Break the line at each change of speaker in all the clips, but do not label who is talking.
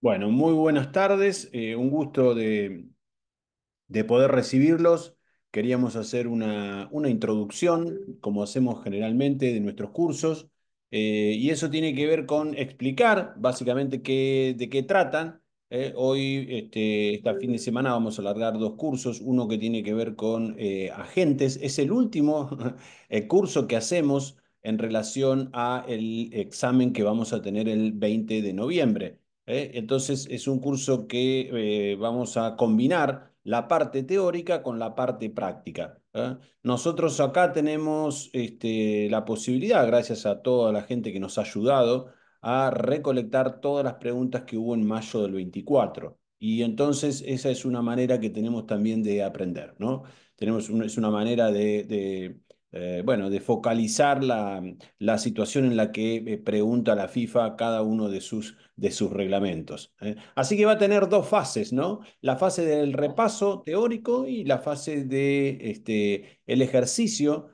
Bueno, muy buenas tardes. eh, un gusto de, de poder recibirlos. Queríamos hacer una, introducción, como hacemos generalmente, de nuestros cursos. eh, y eso tiene que ver con explicar básicamente qué, de qué tratan. eh. Hoy, este, este fin de semana, vamos a alargar dos cursos. Uno que tiene que ver con agentes. Es el último curso que hacemos en relación a el examen que vamos a tener el 20 de noviembre. ¿Eh? Entonces es un curso que eh, vamos a combinar la parte teórica con la parte práctica. ¿eh? Nosotros acá tenemos este, la posibilidad, gracias a toda la gente que nos ha ayudado, a recolectar todas las preguntas que hubo en mayo del 24. Y entonces esa es una manera que tenemos también de aprender, ¿no? Tenemos es una manera de, de eh, bueno, de focalizar la, la, situación en la que eh, pregunta la FIFA cada uno de sus, de sus reglamentos. ¿eh? Así que va a tener dos fases, ¿no? La fase del repaso teórico y la fase de este, ejercicio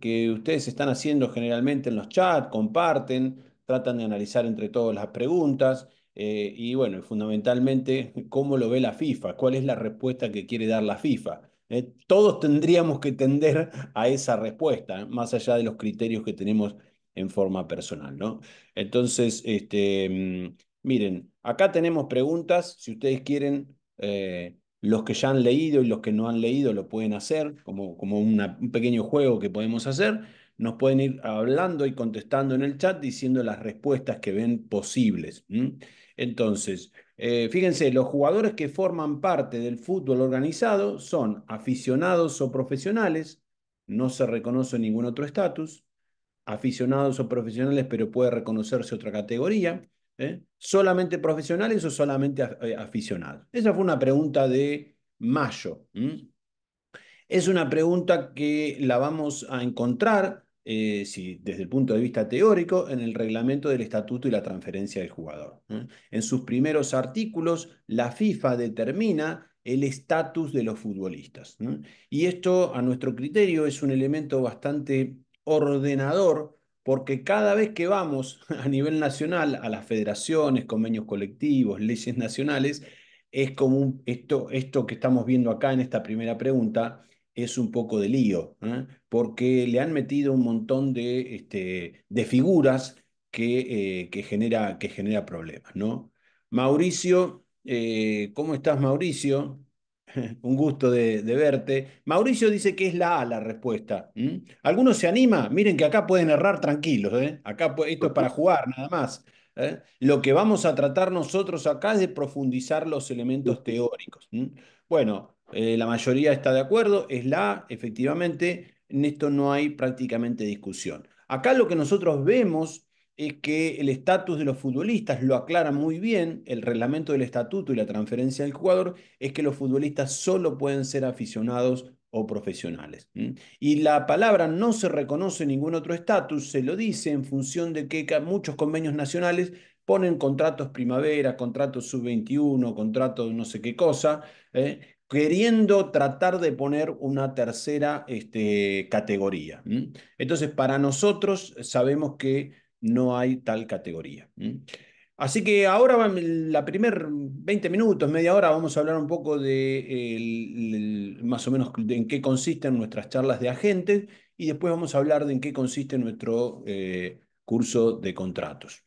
que ustedes están haciendo generalmente en los chats, comparten, tratan de analizar entre todos las preguntas. Y bueno, fundamentalmente, ¿cómo lo ve la FIFA? ¿Cuál es la respuesta que quiere dar la FIFA? Eh, todos tendríamos que tender a esa respuesta, más allá de los criterios que tenemos en forma personal, ¿no? Entonces, este, mm, miren, acá tenemos preguntas, si ustedes quieren, eh, los que ya han leído y los que no han leído lo pueden hacer, como, como un pequeño juego que podemos hacer, nos pueden ir hablando y contestando en el chat diciendo las respuestas que ven posibles. Entonces, eh, fíjense, los jugadores que forman parte del fútbol organizado son aficionados o profesionales, no se reconoce ningún otro estatus, aficionados o profesionales, pero puede reconocerse otra categoría, ¿eh? solamente profesionales o solamente eh, aficionados. Esa fue una pregunta de mayo. Es una pregunta que la vamos a encontrar eh, si, desde el punto de vista teórico, en el reglamento del estatuto y la transferencia del jugador. En sus primeros artículos, la FIFA determina el estatus de los futbolistas. Y esto, a nuestro criterio, es un elemento bastante ordenador porque cada vez que vamos a nivel nacional a las federaciones, convenios colectivos, leyes nacionales, es como esto, esto que estamos viendo acá en esta primera pregunta, es un poco de lío, ¿eh? porque le han metido un montón de, este, de figuras que, eh, que, genera, que genera problemas, ¿no? Mauricio, eh, ¿cómo estás, Mauricio? un gusto de, de, verte. Mauricio dice que es la A la respuesta. ¿Mm? ¿Alguno se anima? Miren que acá pueden errar tranquilos. Acá esto es para jugar, nada más. ¿eh? Lo que vamos a tratar nosotros acá es de profundizar los elementos teóricos. ¿Mm? Bueno, eh, la mayoría está de acuerdo, es la efectivamente, en esto no hay prácticamente discusión. Acá lo que nosotros vemos es que el estatus de los futbolistas lo aclara muy bien el reglamento del estatuto y la transferencia del jugador, es que los futbolistas solo pueden ser aficionados o profesionales. Y la palabra no se reconoce ningún otro estatus, se lo dice en función de que muchos convenios nacionales ponen contratos primavera, contratos sub-21, contratos no sé qué cosa, ¿eh? Queriendo tratar de poner una tercera este, categoría. Entonces, para nosotros sabemos que no hay tal categoría. Así que ahora, la primer 20 minutos, media hora, vamos a hablar un poco de más o menos en qué consisten nuestras charlas de agentes y después vamos a hablar de en qué consiste nuestro eh, curso de contratos.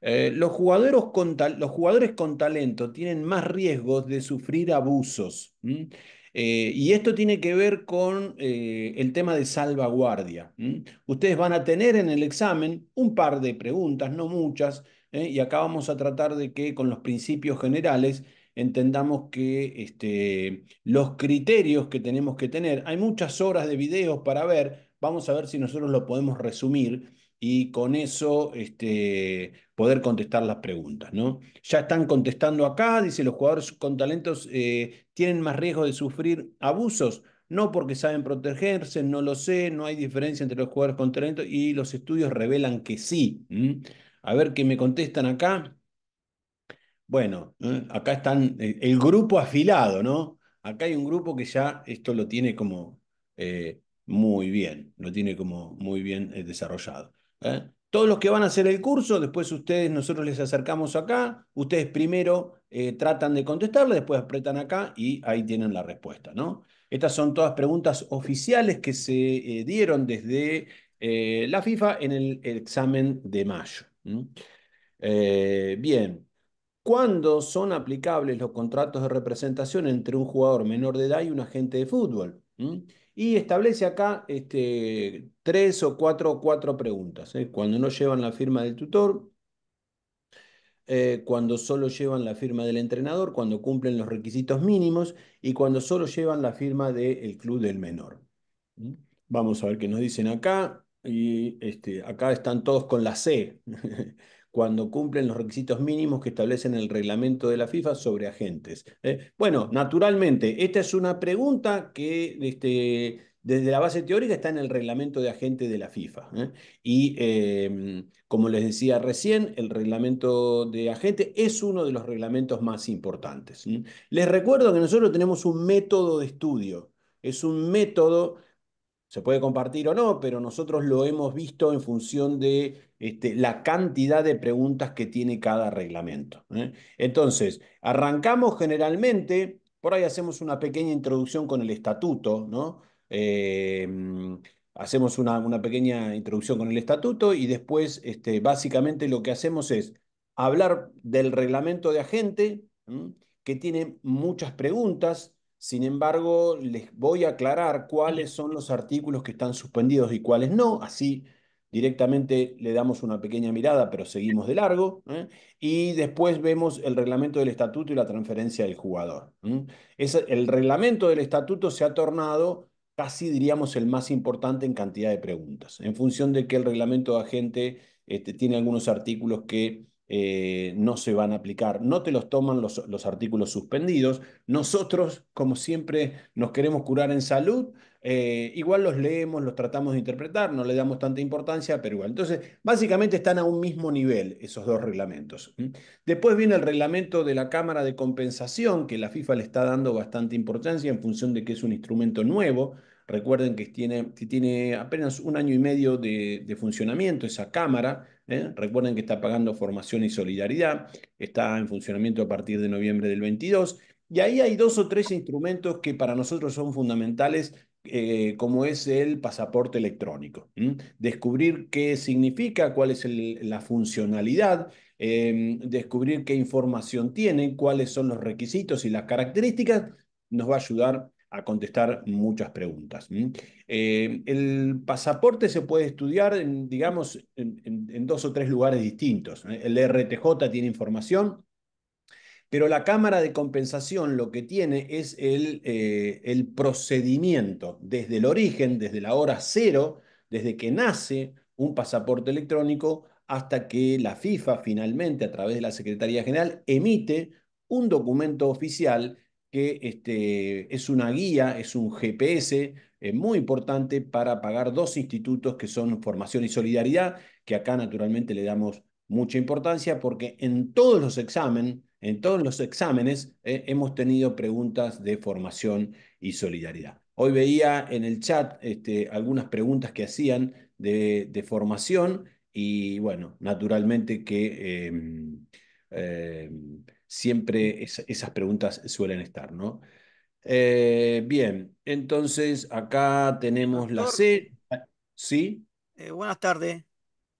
Eh, los, jugadores con los, jugadores con talento tienen más riesgos de sufrir abusos. Eh, y esto tiene que ver con eh, el tema de salvaguardia. Ustedes van a tener en el examen un par de preguntas, no muchas, y acá vamos a tratar de que con los principios generales entendamos que este, los criterios que tenemos que tener, hay muchas horas de videos para ver, vamos a ver si nosotros lo podemos resumir y con eso este, poder contestar las preguntas. ¿no? Ya están contestando acá, dice los jugadores con talentos eh, tienen más riesgo de sufrir abusos. No porque saben protegerse, no lo sé, no hay diferencia entre los jugadores con talento y los estudios revelan que sí. A ver qué me contestan acá. Bueno, ¿eh? acá están eh, el grupo afilado, ¿no? Acá hay un grupo que ya esto lo tiene como muy bien, lo tiene como muy bien desarrollado. ¿Eh? Todos los que van a hacer el curso, después ustedes, nosotros les acercamos acá, ustedes primero eh, tratan de contestarle, después apretan acá y ahí tienen la respuesta, ¿no? Estas son todas preguntas oficiales que se eh, dieron desde la FIFA en el examen de mayo. bien, ¿cuándo son aplicables los contratos de representación entre un jugador menor de edad y un agente de fútbol? Y establece acá este, tres o cuatro, cuatro preguntas. ¿eh? Cuando no llevan la firma del tutor, eh, cuando solo llevan la firma del entrenador, cuando cumplen los requisitos mínimos y cuando solo llevan la firma del club del menor. Vamos a ver qué nos dicen acá. Y este, acá están todos con la C. cuando cumplen los requisitos mínimos que establecen el reglamento de la FIFA sobre agentes. ¿eh? Bueno, naturalmente, esta es una pregunta que este, desde la base teórica está en el reglamento de agentes de la FIFA. ¿eh? Y em, como les decía recién, el reglamento de agente es uno de los reglamentos más importantes. Les recuerdo que nosotros tenemos un método de estudio. Es un método se puede compartir o no, pero nosotros lo hemos visto en función de este, la cantidad de preguntas que tiene cada reglamento. ¿eh? Entonces, arrancamos generalmente, por ahí hacemos una pequeña introducción con el estatuto, ¿no? Em, hacemos una, una, pequeña introducción con el estatuto y después, este, básicamente, lo que hacemos es hablar del reglamento de agente, que tiene muchas preguntas, sin embargo, les voy a aclarar cuáles son los artículos que están suspendidos y cuáles no. Así directamente le damos una pequeña mirada, pero seguimos de largo. ¿eh? Y después vemos el reglamento del estatuto y la transferencia del jugador. el reglamento del estatuto se ha tornado casi, diríamos, el más importante en cantidad de preguntas, en función de que el reglamento de agente este, tiene algunos artículos que eh, no se van a aplicar. No te los toman los, los, artículos suspendidos. Nosotros, como siempre, nos queremos curar en salud. Eh, igual los leemos, los tratamos de interpretar, no le damos tanta importancia, pero igual. Entonces, básicamente están a un mismo nivel esos dos reglamentos. Después viene el reglamento de la Cámara de Compensación, que la FIFA le está dando bastante importancia en función de que es un instrumento nuevo. Recuerden que tiene, tiene apenas un año y medio de, de funcionamiento esa Cámara. ¿eh? Recuerden que está pagando formación y solidaridad, está en funcionamiento a partir de noviembre del 22. Y ahí hay dos o tres instrumentos que para nosotros son fundamentales, eh, como es el pasaporte electrónico. Descubrir qué significa, cuál es la funcionalidad, em, descubrir qué información tiene, cuáles son los requisitos y las características, nos va a ayudar a contestar muchas preguntas. Eh, el pasaporte se puede estudiar, en, digamos, en, dos o tres lugares distintos. ¿eh? El RTJ tiene información, pero la Cámara de Compensación lo que tiene es eh, el procedimiento desde el origen, desde la hora cero, desde que nace un pasaporte electrónico hasta que la FIFA finalmente, a través de la Secretaría General, emite un documento oficial que este, es una guía, es un GPS eh, muy importante para pagar dos institutos que son Formación y Solidaridad, que acá naturalmente le damos mucha importancia porque en todos los exámenes, en todos los exámenes eh, hemos tenido preguntas de formación y solidaridad. Hoy veía en el chat este, algunas preguntas que hacían de, formación y bueno, naturalmente que em, em, siempre esas preguntas suelen estar, ¿no? Eh, bien, entonces acá tenemos la C. ¿Sí?
Eh, buenas tardes.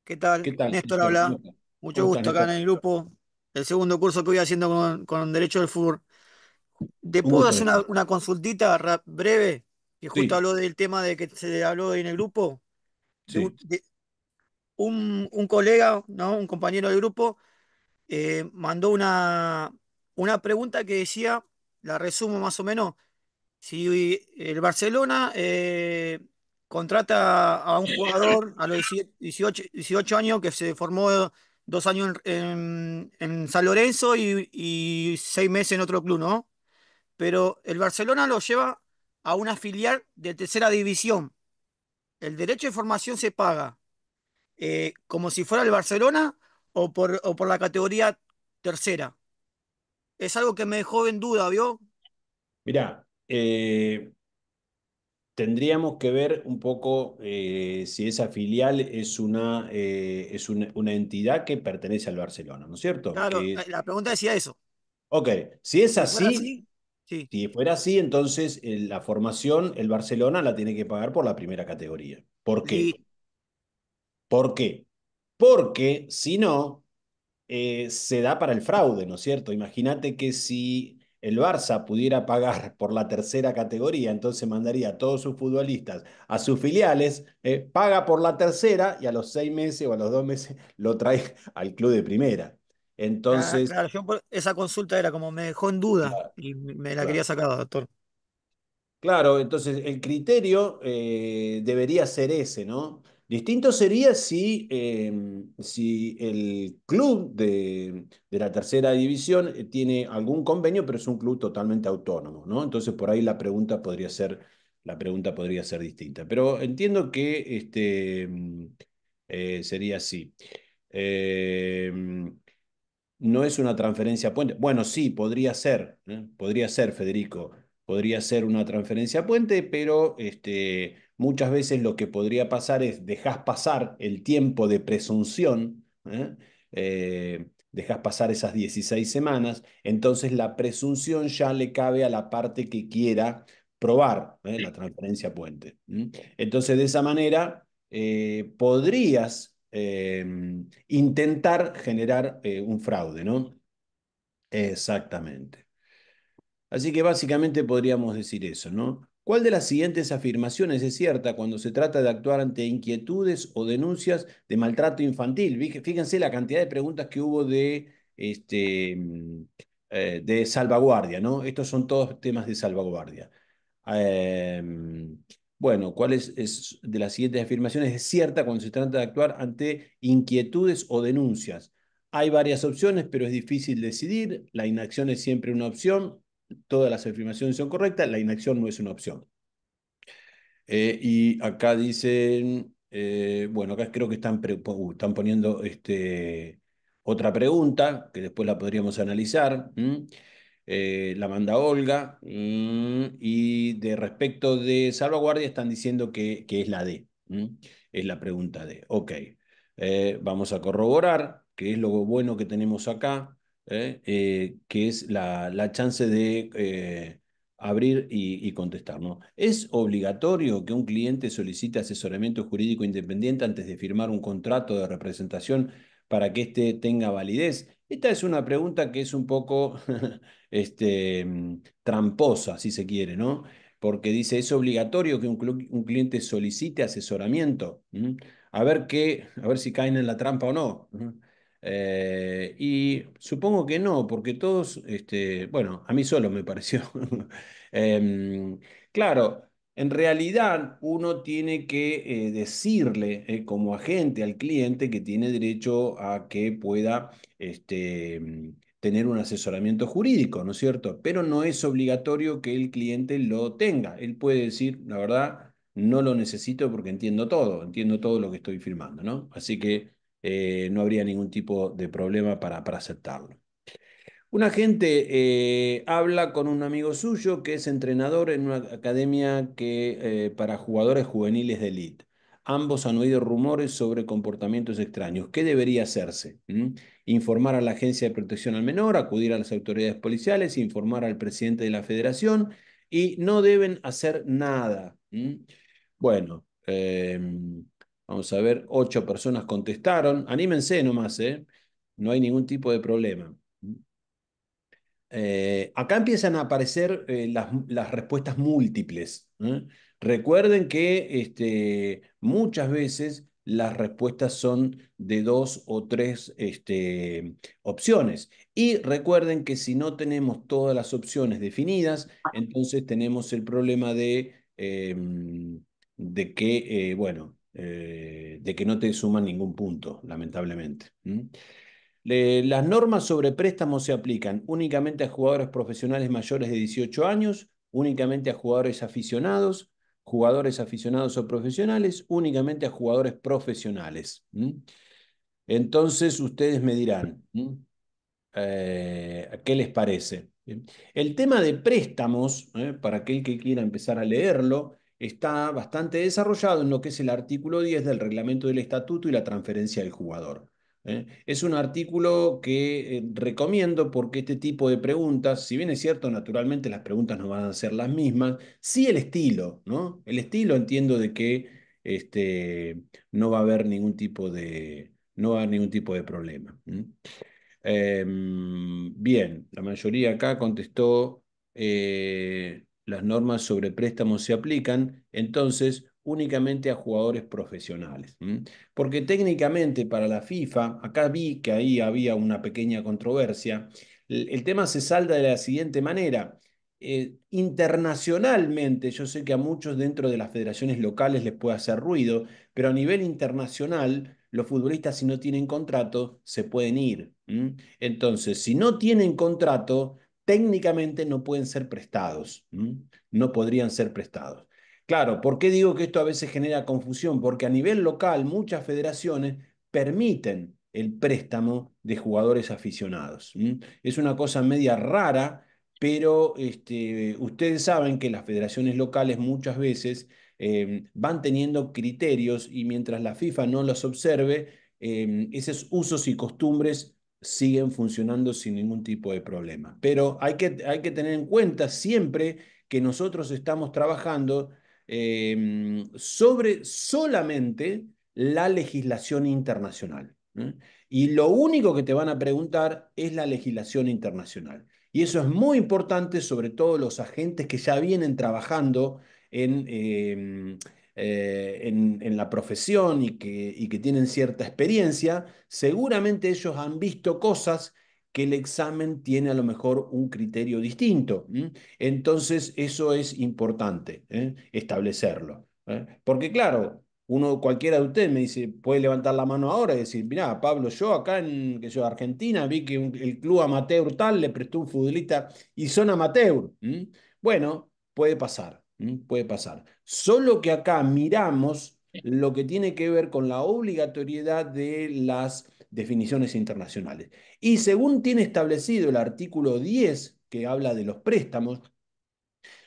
¿Qué tal? Néstor habla. Mucho gusto acá en el grupo. El segundo curso que voy haciendo con, Derecho del Fútbol. ¿Te puedo hacer una, consultita breve? Que justo habló del tema de que se habló en el grupo. Sí. un, un, colega, ¿no? un compañero del grupo, eh, mandó una, una pregunta que decía, la resumo más o menos, si el Barcelona eh, contrata a un jugador a los 18, 18, años que se formó dos años en, San Lorenzo y, seis meses en otro club, ¿no? Pero el Barcelona lo lleva a una filial de tercera división. El derecho de formación se paga eh, como si fuera el Barcelona o por, o por la categoría tercera. Es algo que me dejó en duda, ¿vio?
Mirá, eh, tendríamos que ver un poco eh, si esa filial es, una, eh, es una, entidad que pertenece al Barcelona, ¿no es cierto?
Claro, la pregunta decía eso.
Ok, si es así, si fuera así, entonces la formación, el Barcelona la tiene que pagar por la primera categoría. ¿Por qué? ¿Por qué? Porque si no, eh, se da para el fraude, ¿no es cierto? Imagínate que si el Barça pudiera pagar por la tercera categoría, entonces mandaría a todos sus futbolistas a sus filiales, eh, paga por la tercera y a los seis meses o a los dos meses lo trae al club de primera. Entonces.
Claro, esa consulta era como me dejó en duda y me la quería sacar, doctor.
Claro, entonces el criterio eh, debería ser ese, ¿no? Distinto sería si, em, si el club de, la tercera división eh, tiene algún convenio, pero es un club totalmente autónomo, ¿no? Entonces por ahí la pregunta podría ser, la pregunta podría ser distinta. Pero entiendo que este, eh, sería así. No es una transferencia puente. Bueno, sí, podría ser, ¿eh? podría ser, Federico. Podría ser una transferencia puente, pero este, muchas veces lo que podría pasar es dejas pasar el tiempo de presunción, ¿eh? Eh, dejas pasar esas 16 semanas, entonces la presunción ya le cabe a la parte que quiera probar la transferencia puente. Entonces, de esa manera, podrías Em, intentar generar eh, un fraude, ¿no? Exactamente. Así que básicamente podríamos decir eso, ¿no? ¿Cuál de las siguientes afirmaciones es cierta cuando se trata de actuar ante inquietudes o denuncias de maltrato infantil? Fíjense la cantidad de preguntas que hubo de, este, eh, de salvaguardia, ¿no? Estos son todos temas de salvaguardia. Em, bueno, ¿cuál es, de las siguientes afirmaciones es cierta cuando se trata de actuar ante inquietudes o denuncias? Hay varias opciones, pero es difícil decidir. La inacción es siempre una opción. Todas las afirmaciones son correctas. La inacción no es una opción. Eh, y acá dicen, eh, bueno, acá creo que están, uh, están poniendo este, otra pregunta, que después la podríamos analizar. Eh, la manda Olga, y de respecto de salvaguardia están diciendo que, que es la D, es la pregunta D. Ok, vamos a corroborar, que es lo bueno que tenemos acá, eh, que es la, la chance de abrir y, contestar. ¿no? ¿Es obligatorio que un cliente solicite asesoramiento jurídico independiente antes de firmar un contrato de representación para que éste tenga validez? Esta es una pregunta que es un poco este, mm, tramposa, si se quiere, ¿no? Porque dice, es obligatorio que un, cliente solicite asesoramiento, a ver qué, a ver si caen en la trampa o no. Eh, y supongo que no, porque todos, este, bueno, a mí solo me pareció. Em, claro, en realidad uno tiene que eh, decirle eh, como agente al cliente que tiene derecho a que pueda este, mm, tener un asesoramiento jurídico, ¿no es cierto? Pero no es obligatorio que el cliente lo tenga. Él puede decir, la verdad, no lo necesito porque entiendo todo, entiendo todo lo que estoy firmando, ¿no? Así que eh, no habría ningún tipo de problema para, para aceptarlo. Un agente eh, habla con un amigo suyo que es entrenador en una academia que, eh, para jugadores juveniles de elite. Ambos han oído rumores sobre comportamientos extraños. ¿Qué debería hacerse? ¿Mm? Informar a la Agencia de Protección al Menor, acudir a las autoridades policiales, informar al presidente de la federación y no deben hacer nada. ¿Mm? Bueno, em, vamos a ver, ocho personas contestaron. Anímense nomás, ¿eh? No hay ningún tipo de problema. Eh, acá empiezan a aparecer eh, las, las, respuestas múltiples. Recuerden que este, muchas veces las respuestas son de dos o tres este, opciones. Y recuerden que si no tenemos todas las opciones definidas, entonces tenemos el problema de, em, de que, eh, bueno, eh, de que no te suman ningún punto, lamentablemente. las normas sobre préstamos se aplican únicamente a jugadores profesionales mayores de 18 años, únicamente a jugadores aficionados, jugadores aficionados o profesionales, únicamente a jugadores profesionales. Entonces ustedes me dirán, eh, ¿qué les parece? El tema de préstamos, ¿eh? para aquel que quiera empezar a leerlo, está bastante desarrollado en lo que es el artículo 10 del reglamento del estatuto y la transferencia del jugador. ¿eh? Es un artículo que eh, recomiendo porque este tipo de preguntas, si bien es cierto, naturalmente las preguntas no van a ser las mismas, sí el estilo, ¿no? El estilo entiendo de que este, no va a haber ningún tipo de, no va a ningún tipo de problema. Em, bien, la mayoría acá contestó eh, las normas sobre préstamos se aplican, entonces únicamente a jugadores profesionales. Porque técnicamente para la FIFA, acá vi que ahí había una pequeña controversia, el, tema se salda de la siguiente manera. Eh, internacionalmente, yo sé que a muchos dentro de las federaciones locales les puede hacer ruido, pero a nivel internacional, los futbolistas si no tienen contrato, se pueden ir. Entonces, si no tienen contrato, técnicamente no pueden ser prestados, no podrían ser prestados. Claro, ¿por qué digo que esto a veces genera confusión? Porque a nivel local muchas federaciones permiten el préstamo de jugadores aficionados. Es una cosa media rara, pero este, ustedes saben que las federaciones locales muchas veces em, van teniendo criterios y mientras la FIFA no los observe, em, esos usos y costumbres siguen funcionando sin ningún tipo de problema. Pero hay que, hay que tener en cuenta siempre que nosotros estamos trabajando Em, sobre solamente la legislación internacional. Y lo único que te van a preguntar es la legislación internacional. Y eso es muy importante, sobre todo los agentes que ya vienen trabajando en, em, eh, en, la profesión y que, tienen cierta experiencia, seguramente ellos han visto cosas que el examen tiene a lo mejor un criterio distinto. Entonces, eso es importante ¿eh? establecerlo. ¿eh? Porque claro, uno, cualquiera de ustedes me dice, puede levantar la mano ahora y decir, mira, Pablo, yo acá en que Argentina vi que el club amateur tal le prestó un futbolista y son amateur. Bueno, puede pasar, puede pasar. Solo que acá miramos lo que tiene que ver con la obligatoriedad de las definiciones internacionales. Y según tiene establecido el artículo 10, que habla de los préstamos,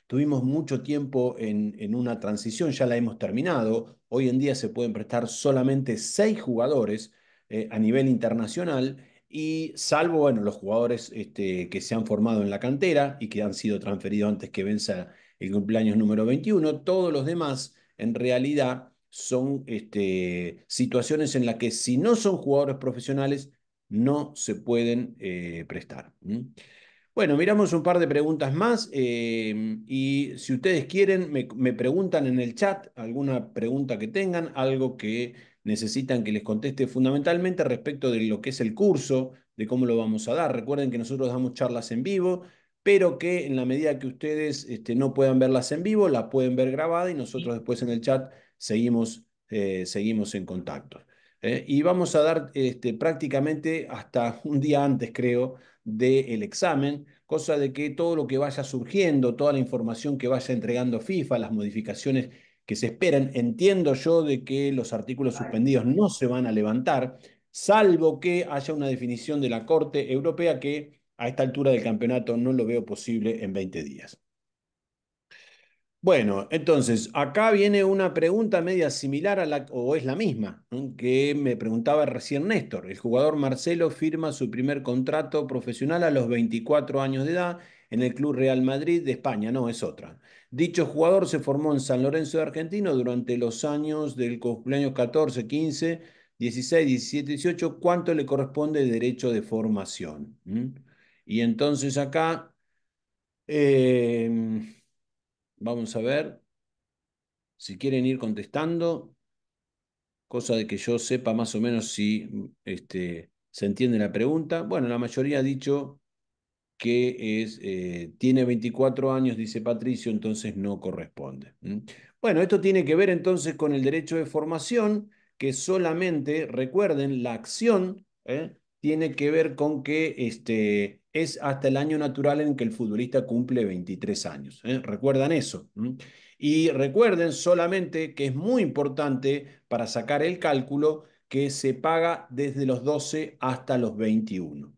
tuvimos mucho tiempo en, en una transición, ya la hemos terminado. Hoy en día se pueden prestar solamente seis jugadores eh, a nivel internacional y salvo, bueno, los jugadores este, que se han formado en la cantera y que han sido transferidos antes que venza el cumpleaños número 21, todos los demás en realidad son este, situaciones en las que si no son jugadores profesionales, no se pueden eh, prestar. Bueno, miramos un par de preguntas más eh, y si ustedes quieren, me, me, preguntan en el chat alguna pregunta que tengan, algo que necesitan que les conteste fundamentalmente respecto de lo que es el curso, de cómo lo vamos a dar. Recuerden que nosotros damos charlas en vivo, pero que en la medida que ustedes este, no puedan verlas en vivo, las pueden ver grabadas y nosotros después en el chat seguimos, eh, seguimos en contacto. ¿eh? y vamos a dar este, prácticamente hasta un día antes, creo, del examen, cosa de que todo lo que vaya surgiendo, toda la información que vaya entregando FIFA, las modificaciones que se esperan, entiendo yo de que los artículos suspendidos no se van a levantar, salvo que haya una definición de la Corte Europea que a esta altura del campeonato no lo veo posible en 20 días. Bueno, entonces, acá viene una pregunta media similar a la, o es la misma, que me preguntaba recién Néstor. El jugador Marcelo firma su primer contrato profesional a los 24 años de edad en el Club Real Madrid de España, no, es otra. Dicho jugador se formó en San Lorenzo de Argentino durante los años del cumpleaños 14, 15, 16, 17, 18. ¿Cuánto le corresponde de derecho de formación? Y entonces acá... Eh, Vamos a ver si quieren ir contestando, cosa de que yo sepa más o menos si este, se entiende la pregunta. Bueno, la mayoría ha dicho que es, eh, tiene 24 años, dice Patricio, entonces no corresponde. Bueno, esto tiene que ver entonces con el derecho de formación, que solamente, recuerden, la acción ¿eh? tiene que ver con que este, es hasta el año natural en que el futbolista cumple 23 años. ¿eh? Recuerdan eso. Y recuerden solamente que es muy importante para sacar el cálculo que se paga desde los 12 hasta los 21.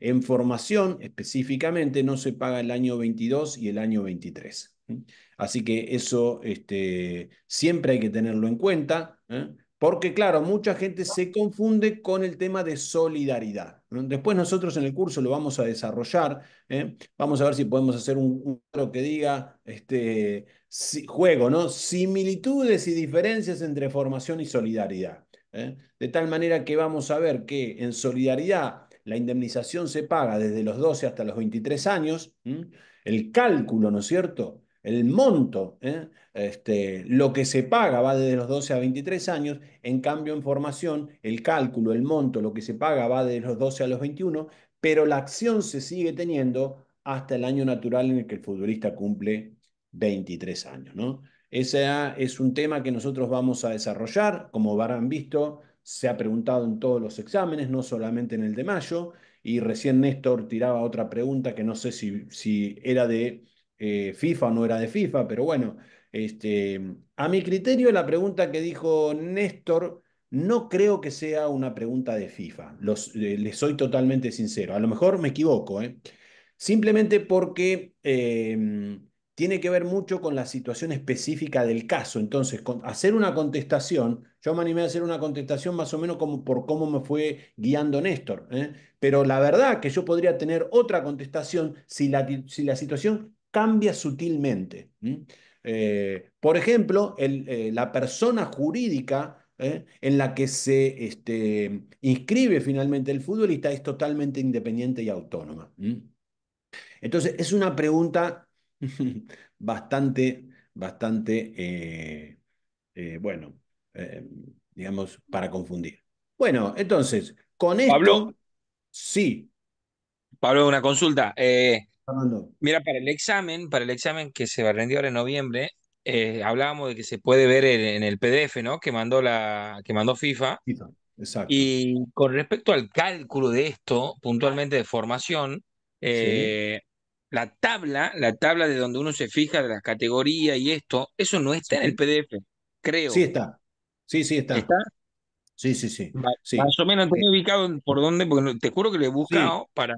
En formación específicamente no se paga el año 22 y el año 23. Así que eso este, siempre hay que tenerlo en cuenta. ¿eh? Porque, claro, mucha gente se confunde con el tema de solidaridad. Después nosotros en el curso lo vamos a desarrollar. ¿eh? Vamos a ver si podemos hacer un, un que diga este, juego, ¿no? Similitudes y diferencias entre formación y solidaridad. ¿eh? De tal manera que vamos a ver que en solidaridad la indemnización se paga desde los 12 hasta los 23 años. El cálculo, ¿no es cierto? El monto, ¿eh? este, lo que se paga va desde los 12 a 23 años, en cambio en formación el cálculo, el monto, lo que se paga va desde los 12 a los 21, pero la acción se sigue teniendo hasta el año natural en el que el futbolista cumple 23 años. ¿no? Ese es un tema que nosotros vamos a desarrollar, como habrán visto, se ha preguntado en todos los exámenes, no solamente en el de mayo, y recién Néstor tiraba otra pregunta que no sé si, si era de eh, FIFA no era de FIFA, pero bueno, este, a mi criterio la pregunta que dijo Néstor no creo que sea una pregunta de FIFA, eh, les soy totalmente sincero, a lo mejor me equivoco, ¿eh? simplemente porque em, tiene que ver mucho con la situación específica del caso. Entonces, hacer una contestación, yo me animé a hacer una contestación más o menos como por cómo me fue guiando Néstor, ¿eh? pero la verdad que yo podría tener otra contestación si la, si la situación cambia sutilmente. Eh, por ejemplo, eh, la persona jurídica ¿eh? en la que se este, inscribe finalmente el futbolista es totalmente independiente y autónoma. Entonces, es una pregunta bastante, bastante, bueno, digamos, para confundir. Bueno, entonces, con esto, sí.
Pablo, una consulta. Mira, para el examen, para el examen que se va a rendir ahora en noviembre, eh, hablábamos de que se puede ver en, el PDF, ¿no? Que mandó la, que mandó FIFA.
Exacto.
Y con respecto al cálculo de esto, puntualmente de formación, eh, la tabla, la tabla de donde uno se fija de la categoría y esto, eso no está en el PDF, creo.
Sí está. Sí, sí está.
¿Está?
Sí, sí, sí.
Más, o menos estoy ubicado por dónde, porque te juro que lo he buscado para.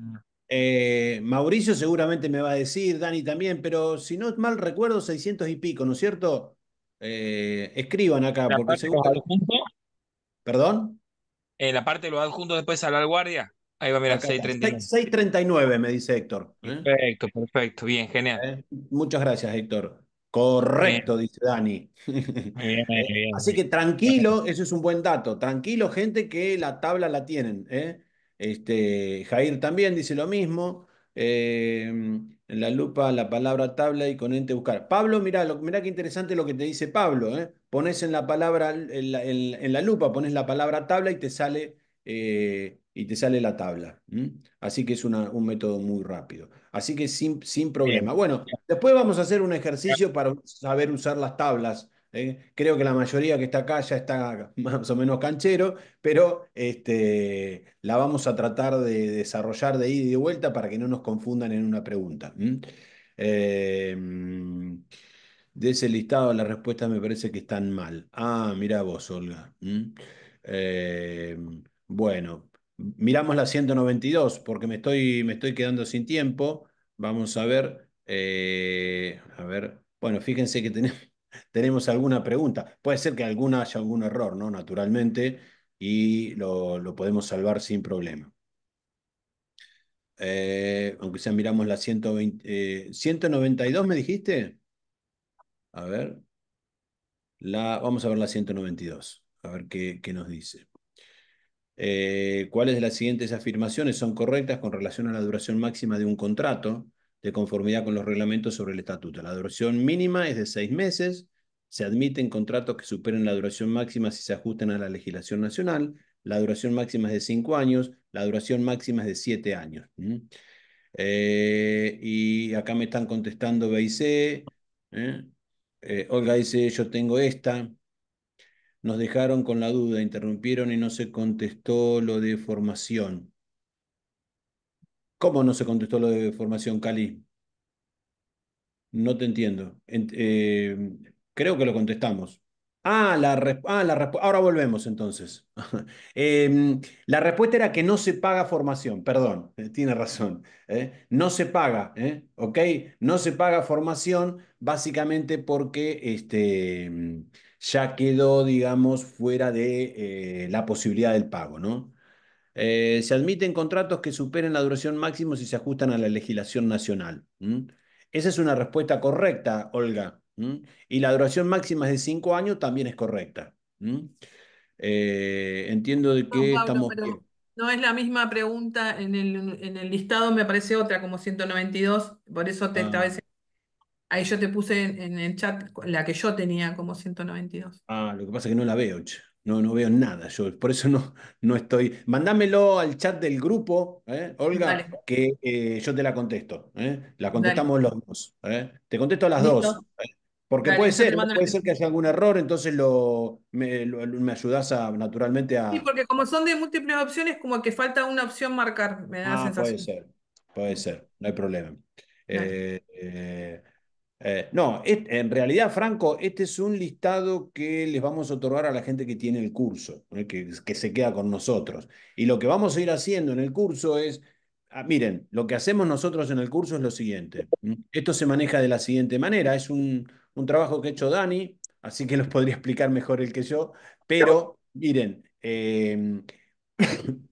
Eh, Mauricio seguramente me va a decir, Dani también, pero si no mal recuerdo, 600 y pico, ¿no es cierto? Eh, escriban acá, porque seguro. ¿Perdón?
En la parte de los adjuntos después a la guardia. Ahí va, mira, 639.
639, me dice Héctor.
¿eh? Perfecto, perfecto, bien, genial.
Muchas gracias, Héctor. Correcto, dice Dani. Así que tranquilo, eso es un buen dato. Tranquilo, gente, que la tabla la tienen. ¿eh? Este, Jair también dice lo mismo. Em, en la lupa la palabra tabla y con ente buscar. Pablo, mira, mira qué interesante lo que te dice Pablo. ¿eh? Pones en la palabra, en la, lupa, pones la palabra tabla y te sale, eh, y te sale la tabla. Así que es un método muy rápido. Así que sin, sin problema. Bueno, después vamos a hacer un ejercicio para saber usar las tablas. ¿Eh? Creo que la mayoría que está acá ya está más o menos canchero, pero este, la vamos a tratar de desarrollar de ida y vuelta para que no nos confundan en una pregunta. Em, de ese listado las respuestas me parece que están mal. Ah, mira vos, Olga. Em, bueno, miramos la 192 porque me estoy, me estoy quedando sin tiempo. Vamos a ver. Eh, a ver. Bueno, fíjense que tenemos tenemos alguna pregunta. Puede ser que alguna haya algún error, ¿no? Naturalmente, y lo, podemos salvar sin problema. Eh, aunque sea miramos la 120, 192, eh, ¿me dijiste? A ver. La, vamos a ver la 192, a ver qué, qué nos dice. Eh, ¿Cuáles de las siguientes afirmaciones son correctas con relación a la duración máxima de un contrato? De conformidad con los reglamentos sobre el estatuto. La duración mínima es de seis meses. Se admiten contratos que superen la duración máxima si se ajustan a la legislación nacional. La duración máxima es de cinco años. La duración máxima es de siete años. Eh, y acá me están contestando B y C. ¿eh? Eh, Olga dice, yo tengo esta. Nos dejaron con la duda, interrumpieron y no se contestó lo de formación. ¿Cómo no se contestó lo de formación, Cali? No te entiendo. Eh, creo que lo contestamos. Ah, la, ah, la ahora volvemos entonces. Em, la respuesta era que no se paga formación, perdón, eh, tiene razón. ¿eh? No se paga. ¿ok? No se paga formación básicamente porque este, ya quedó, digamos, fuera de la posibilidad del pago, ¿no? Se admiten contratos que superen la duración máxima si se ajustan a la legislación nacional. Esa es una respuesta correcta, Olga. Y la duración máxima es de cinco años, también es correcta. Eh, entiendo de que estamos...
no es la misma pregunta, en el, listado me aparece otra como 192, por eso te ah. Ahí yo te puse en, el chat la que yo tenía como 192.
Ah, lo que pasa es que no la veo, no, no veo nada yo, por eso no, no estoy. Mándamelo al chat del grupo, ¿eh? Olga, que eh, yo te la contesto. La contestamos los dos. Te contesto a las dos. Porque puede ser, puede ser que haya algún error, entonces lo, me, me ayudas a, naturalmente a...
Sí, porque como son de múltiples opciones, como que falta una opción marcar, me da
ah, Puede ser, puede ser, no hay problema. Eh, no, en realidad, Franco, este es un listado que les vamos a otorgar a la gente que tiene el curso, que, que se queda con nosotros. Y lo que vamos a ir haciendo en el curso es Ah, miren, lo que hacemos nosotros en el curso es lo siguiente. Esto se maneja de la siguiente manera. Es un, trabajo que ha hecho Dani, así que los podría explicar mejor el que yo. Pero, miren, em,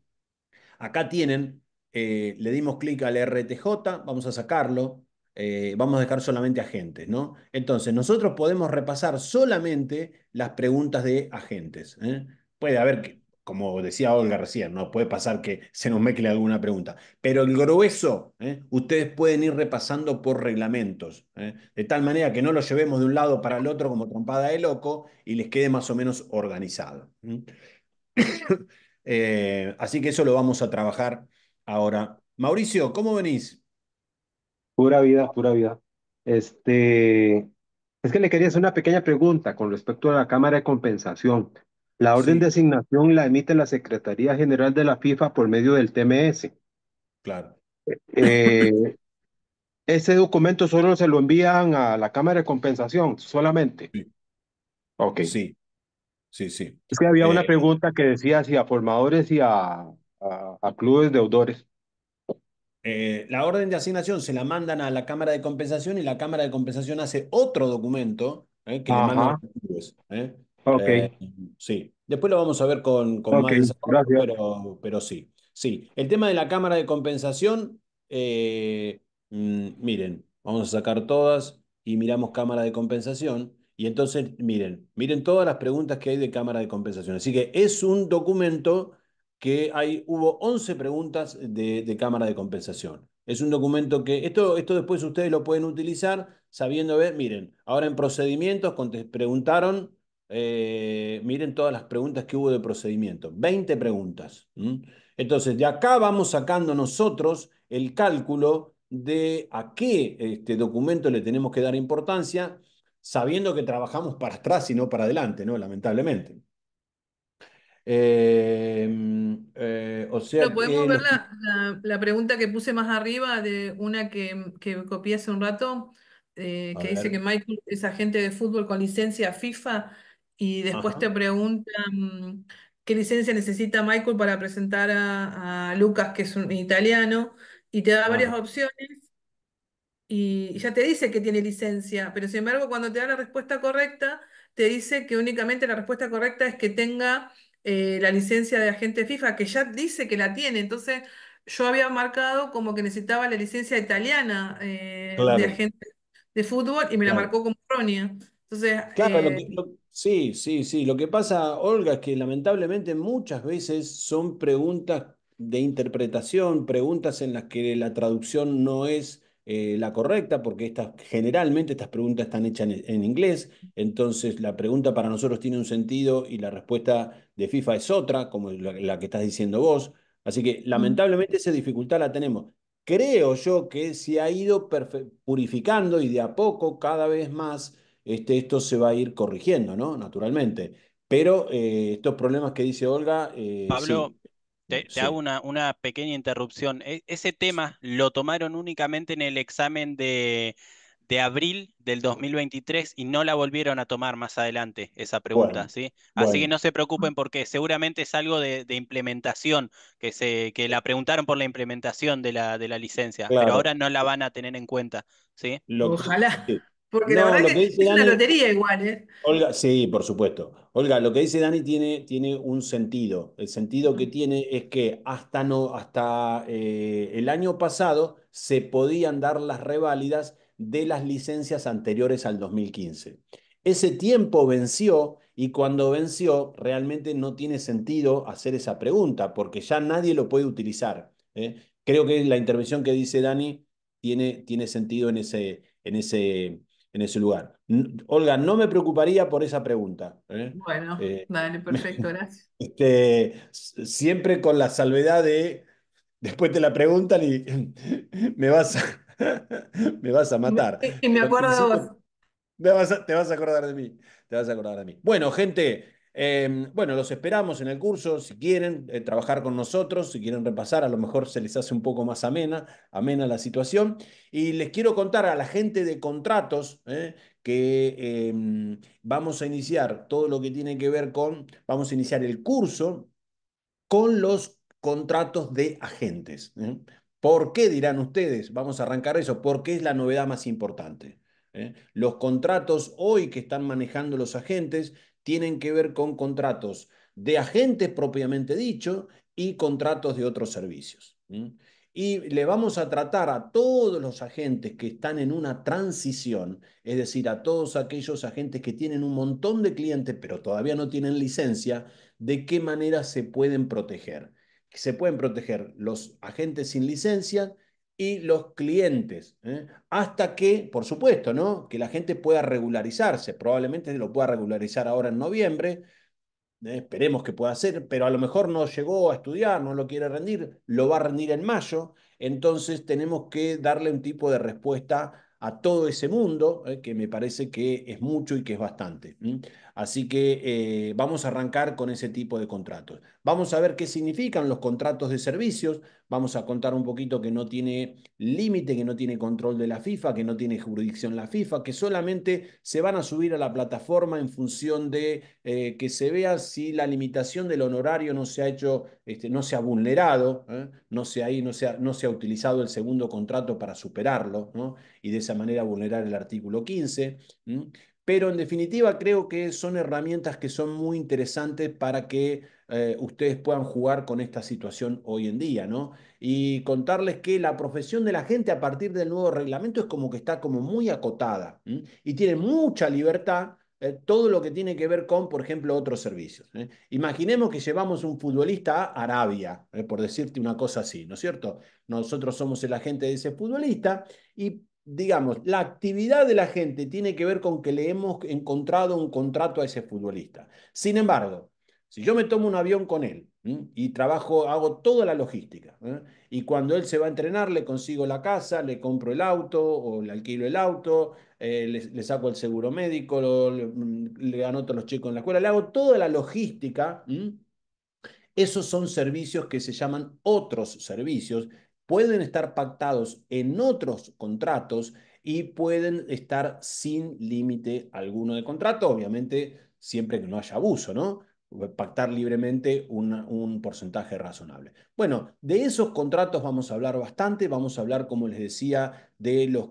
acá tienen, eh, le dimos clic al RTJ, vamos a sacarlo. Eh, vamos a dejar solamente agentes, ¿no? Entonces, nosotros podemos repasar solamente las preguntas de agentes. ¿eh? Puede haber como decía Olga recién, no puede pasar que se nos mezcle alguna pregunta, pero el grueso, ¿eh? ustedes pueden ir repasando por reglamentos, de tal manera que no lo llevemos de un lado para el otro como trompada de loco y les quede más o menos organizado. Así que eso lo vamos a trabajar ahora. Mauricio, ¿cómo venís?
Pura vida, pura vida. Este, es que le quería hacer una pequeña pregunta con respecto a la Cámara de Compensación. La orden de asignación la emite la Secretaría General de la FIFA por medio del TMS.
Claro.
Eh, ese documento solo se lo envían a la Cámara de Compensación, solamente.
Sí. Ok. Sí, sí, sí.
Es que había una eh, pregunta que decía si a formadores y a, a, clubes deudores.
Eh, la orden de asignación se la mandan a la Cámara de Compensación y la Cámara de Compensación hace otro documento que le mandan a los clubes.
Ok.
Eh, sí, después lo vamos a ver con, con más pero, pero sí. Sí, el tema de la cámara de compensación, eh, mm, miren, vamos a sacar todas y miramos cámara de compensación. Y entonces, miren, miren todas las preguntas que hay de cámara de compensación. Así que es un documento que hay, hubo 11 preguntas de, cámara de compensación. Es un documento que, esto, esto después ustedes lo pueden utilizar sabiendo ver, miren, ahora en procedimientos preguntaron eh, miren todas las preguntas que hubo de procedimiento. 20 preguntas. Entonces, de acá vamos sacando nosotros el cálculo de a qué este documento le tenemos que dar importancia, sabiendo que trabajamos para atrás y no para adelante, ¿no? Lamentablemente.
Em, eh, o sea podemos ver la, pregunta que puse más arriba de una que, que copié hace un rato, eh, que dice que Michael es agente de fútbol con licencia FIFA y después te preguntan qué licencia necesita Michael para presentar a, Lucas, que es un italiano, y te da varias opciones y ya te dice que tiene licencia, pero sin embargo cuando te da la respuesta correcta, te dice que únicamente la respuesta correcta es que tenga eh, la licencia de agente FIFA, que ya dice que la tiene. Entonces yo había marcado como que necesitaba la licencia italiana eh, de agente de fútbol y me la marcó como errónea. Entonces,
claro, eh, Sí, sí, sí. Lo que pasa, Olga, es que lamentablemente muchas veces son preguntas de interpretación, preguntas en las que la traducción no es eh, la correcta, porque estas, generalmente estas preguntas están hechas en, inglés, entonces la pregunta para nosotros tiene un sentido y la respuesta de FIFA es otra, como la, que estás diciendo vos. Así que lamentablemente esa dificultad la tenemos. Creo yo que se ha ido purificando y de a poco cada vez más este, esto se va a ir corrigiendo, ¿no? Naturalmente. Pero eh, estos problemas que dice Olga.
Eh, Pablo, te, hago una, una, pequeña interrupción. E, ese tema lo tomaron únicamente en el examen de, de abril del 2023 y no la volvieron a tomar más adelante, esa pregunta, ¿sí? Así que no se preocupen porque seguramente es algo de, implementación, que, se, que la preguntaron por la implementación de la, de la licencia, pero ahora no la van a tener en cuenta, ¿sí?
Ojalá. Porque la verdad que, es una lotería igual, ¿eh?
Olga, sí, por supuesto. Olga, lo que dice Dani tiene, tiene un sentido. El sentido que tiene es que hasta, no, hasta eh, el año pasado se podían dar las reválidas de las licencias anteriores al 2015. Ese tiempo venció y cuando venció realmente no tiene sentido hacer esa pregunta porque ya nadie lo puede utilizar. ¿eh? Creo que la intervención que dice Dani tiene, tiene sentido en ese, en ese, en ese lugar. Olga, no me preocuparía por esa pregunta.
¿eh? Bueno, eh, dale, perfecto, gracias.
Este, siempre con la salvedad de, después te la preguntan y me vas a, me vas a matar.
Y me acuerdo de vos.
te vas a acordar de mí, te vas a acordar de mí. Bueno, gente, Em, bueno, los esperamos en el curso, si quieren eh, trabajar con nosotros, si quieren repasar, a lo mejor se les hace un poco más amena, amena la situación. Y les quiero contar a la gente de contratos eh, que em, vamos a iniciar todo lo que tiene que ver con, vamos a iniciar el curso con los contratos de agentes. ¿eh? ¿Por qué dirán ustedes? Vamos a arrancar eso, porque es la novedad más importante. Los contratos hoy que están manejando los agentes tienen que ver con contratos de agentes propiamente dicho y contratos de otros servicios. Y le vamos a tratar a todos los agentes que están en una transición, es decir, a todos aquellos agentes que tienen un montón de clientes pero todavía no tienen licencia, de qué manera se pueden proteger. Se pueden proteger los agentes sin licencia y los clientes, ¿eh? hasta que, por supuesto, ¿no? que la gente pueda regularizarse. Probablemente lo pueda regularizar ahora en noviembre, ¿eh? esperemos que pueda ser, pero a lo mejor no llegó a estudiar, no lo quiere rendir, lo va a rendir en mayo, entonces tenemos que darle un tipo de respuesta a todo ese mundo, ¿eh? que me parece que es mucho y que es bastante. Así que vamos a arrancar con ese tipo de contratos. Vamos a ver qué significan los contratos de servicios, Vamos a contar un poquito que no tiene límite, que no tiene control de la FIFA, que no tiene jurisdicción la FIFA, que solamente se van a subir a la plataforma en función de eh, que se vea si la limitación del honorario no se ha hecho, este, no se ha vulnerado, ¿eh? no, se ha, no, se no se ha utilizado el segundo contrato para superarlo ¿no? y de esa manera vulnerar el artículo 15. Pero en definitiva creo que son herramientas que son muy interesantes para que eh, ustedes puedan jugar con esta situación hoy en día, ¿no? Y contarles que la profesión de la gente a partir del nuevo reglamento es como que está como muy acotada y tiene mucha libertad eh, todo lo que tiene que ver con, por ejemplo, otros servicios. ¿eh? Imaginemos que llevamos un futbolista a Arabia, por decirte una cosa así, ¿no es cierto? Nosotros somos el agente de ese futbolista y digamos, la actividad de la gente tiene que ver con que le hemos encontrado un contrato a ese futbolista. Sin embargo, si yo me tomo un avión con él y trabajo, hago toda la logística, y cuando él se va a entrenar, le consigo la casa, le compro el auto o le alquilo el auto, eh, le, saco el seguro médico, le, anoto los chicos en la escuela, le hago toda la logística. Esos son servicios que se llaman otros servicios, pueden estar pactados en otros contratos y pueden estar sin límite alguno de contrato, obviamente siempre que no haya abuso, ¿no? pactar libremente un porcentaje razonable. Bueno, de esos contratos vamos a hablar bastante, vamos a hablar, como les decía, de, los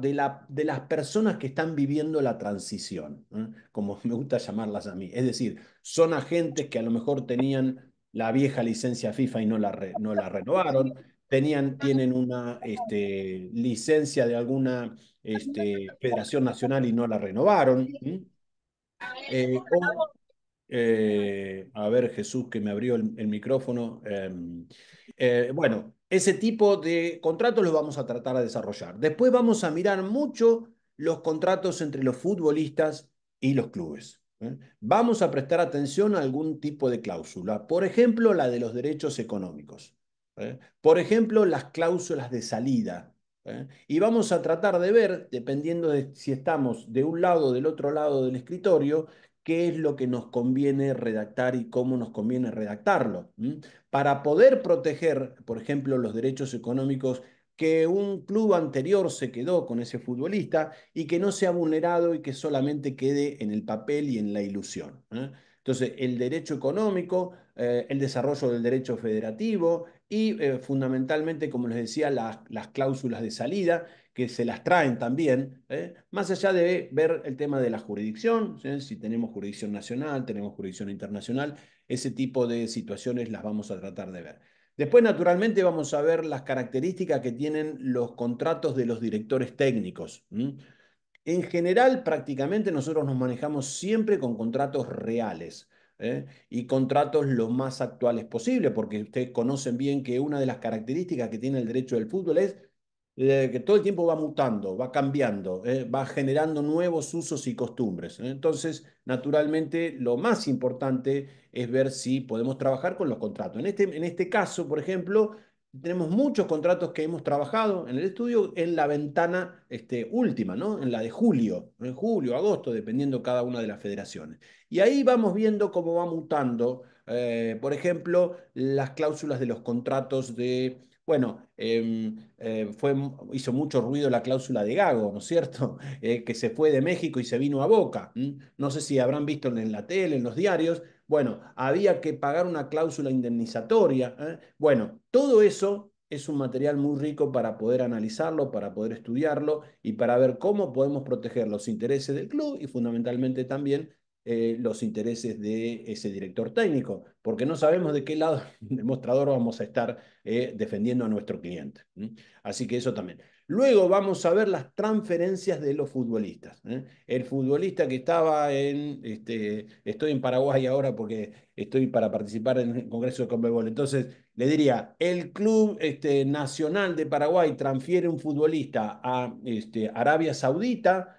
de, la, de las personas que están viviendo la transición, como me gusta llamarlas a mí. Es decir, son agentes que a lo mejor tenían la vieja licencia FIFA y no la, no la renovaron, tenían, tienen una este, licencia de alguna este, federación nacional y no la renovaron. Eh, eh, a ver, Jesús, que me abrió el, micrófono. Em, eh, bueno, ese tipo de contratos los vamos a tratar de desarrollar. Después vamos a mirar mucho los contratos entre los futbolistas y los clubes. Vamos a prestar atención a algún tipo de cláusula. Por ejemplo, la de los derechos económicos. Por ejemplo, las cláusulas de salida. Y vamos a tratar de ver, dependiendo de si estamos de un lado o del otro lado del escritorio, qué es lo que nos conviene redactar y cómo nos conviene redactarlo. Para poder proteger, por ejemplo, los derechos económicos que un club anterior se quedó con ese futbolista y que no sea vulnerado y que solamente quede en el papel y en la ilusión. ¿eh? Entonces, el derecho económico, eh, el desarrollo del derecho federativo y eh, fundamentalmente, como les decía, las, las, cláusulas de salida que se las traen también, más allá de ver el tema de la jurisdicción, si tenemos jurisdicción nacional, tenemos jurisdicción internacional, ese tipo de situaciones las vamos a tratar de ver. Después, naturalmente, vamos a ver las características que tienen los contratos de los directores técnicos. En general, prácticamente nosotros nos manejamos siempre con contratos reales. ¿Eh? y contratos lo más actuales posible, porque ustedes conocen bien que una de las características que tiene el derecho del fútbol es eh, que todo el tiempo va mutando, va cambiando, eh, va generando nuevos usos y costumbres. Entonces, naturalmente, lo más importante es ver si podemos trabajar con los contratos. En este, en este caso, por ejemplo, tenemos muchos contratos que hemos trabajado en el estudio en la ventana este, última, ¿no? en la de julio, en julio, agosto, dependiendo cada una de las federaciones. Y ahí vamos viendo cómo va mutando, eh, por ejemplo, las cláusulas de los contratos de bueno, em, eh, fue, hizo mucho ruido la cláusula de Gago, ¿no es cierto? Eh, que se fue de México y se vino a Boca. No sé si habrán visto en la tele, en los diarios. Bueno, había que pagar una cláusula indemnizatoria. ¿eh? Bueno, todo eso es un material muy rico para poder analizarlo, para poder estudiarlo y para ver cómo podemos proteger los intereses del club y fundamentalmente también eh, los intereses de ese director técnico, porque no sabemos de qué lado del mostrador vamos a estar eh, defendiendo a nuestro cliente. Así que eso también. Luego vamos a ver las transferencias de los futbolistas. ¿eh? El futbolista que estaba en, este, estoy en Paraguay ahora porque estoy para participar en el Congreso de Conmebol. Entonces, le diría, el Club este, Nacional de Paraguay transfiere un futbolista a este, Arabia Saudita,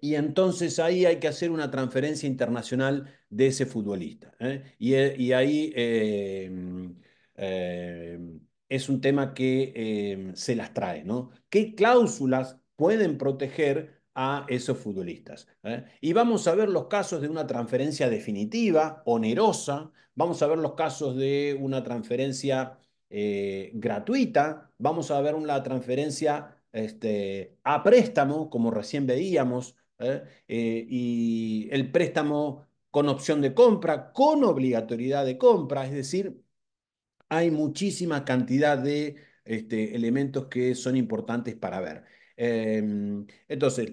y entonces ahí hay que hacer una transferencia internacional de ese futbolista. ¿eh? Y, ahí em, em, es un tema que em, se las trae, ¿no? ¿Qué cláusulas pueden proteger a esos futbolistas? ¿eh? Y vamos a ver los casos de una transferencia definitiva, onerosa, vamos a ver los casos de una transferencia eh, gratuita, vamos a ver una transferencia este, a préstamo, como recién veíamos, ¿eh? Eh, y el préstamo con opción de compra, con obligatoriedad de compra, es decir, hay muchísima cantidad de este, elementos que son importantes para ver. Em, entonces,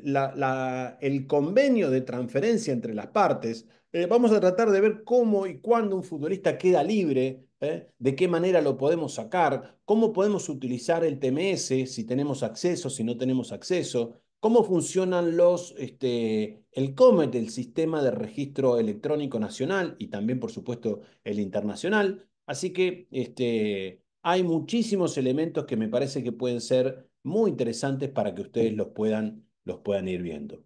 el convenio de transferencia entre las partes, eh, vamos a tratar de ver cómo y cuándo un futbolista queda libre, de qué manera lo podemos sacar, cómo podemos utilizar el TMS, si tenemos acceso, si no tenemos acceso, cómo funcionan los, este, el COMET, el Sistema de Registro Electrónico Nacional y también, por supuesto, el internacional. Así que este, hay muchísimos elementos que me parece que pueden ser muy interesantes para que ustedes los puedan, los puedan ir viendo.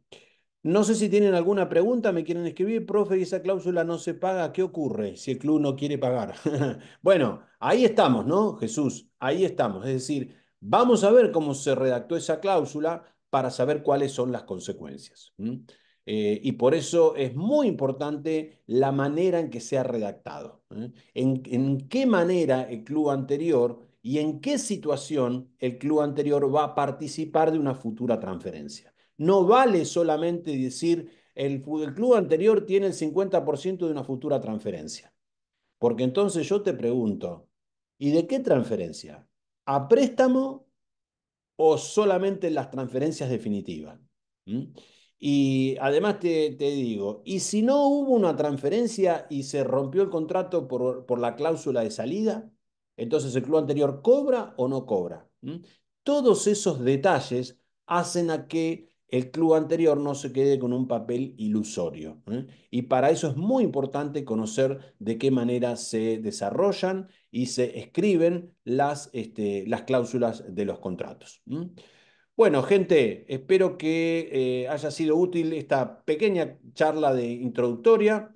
No sé si tienen alguna pregunta, me quieren escribir, profe, y esa cláusula no se paga, ¿qué ocurre si el club no quiere pagar? bueno, ahí estamos, ¿no, Jesús? Ahí estamos. Es decir, vamos a ver cómo se redactó esa cláusula para saber cuáles son las consecuencias. Eh, y por eso es muy importante la manera en que se ha redactado. En, en, qué manera el club anterior y en qué situación el club anterior va a participar de una futura transferencia. No vale solamente decir el, el club anterior tiene el 50% de una futura transferencia. Porque entonces yo te pregunto, ¿y de qué transferencia? ¿A préstamo o solamente las transferencias definitivas. Y además te, digo, ¿y si no hubo una transferencia y se rompió el contrato por, por la cláusula de salida? Entonces el club anterior cobra o no cobra. Todos esos detalles hacen a que el club anterior no se quede con un papel ilusorio. ¿eh? Y para eso es muy importante conocer de qué manera se desarrollan y se escriben las, este, las cláusulas de los contratos. Bueno, gente, espero que eh, haya sido útil esta pequeña charla de introductoria.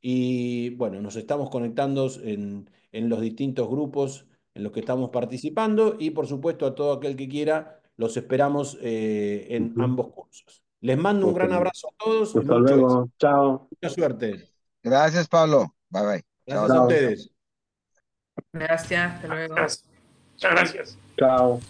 Y bueno, nos estamos conectando en, en los distintos grupos en los que estamos participando y por supuesto a todo aquel que quiera los esperamos eh, en ambos cursos. Les mando un gran abrazo a todos.
Hasta luego. Chao.
Mucha suerte.
Gracias, Pablo. Bye bye.
Gracias a ustedes.
Gracias. Hasta luego.
Muchas gracias.
Chao.